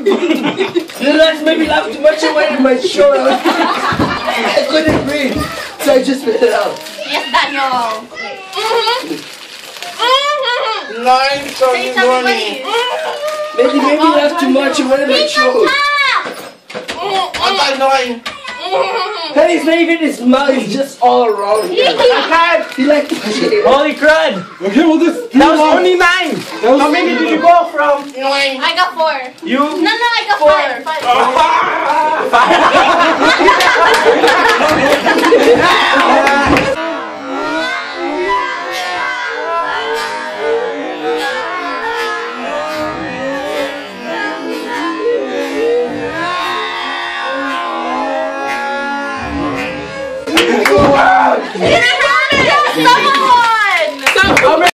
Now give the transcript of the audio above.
The nuts made me laugh too much. I went in my show. I, I couldn't breathe, so I just spit it out. Yes, Daniel. Nine Say Sunday something morning. funny. Maybe made me laugh too much. I went in my show. Antay nine. Hey, it's not his mouth. It's just all around here. He like Holy crud! Okay, well this. That was only nine! How many did you go from? Nine. I got four. You? No, no, I got five. Five. Five. Ele é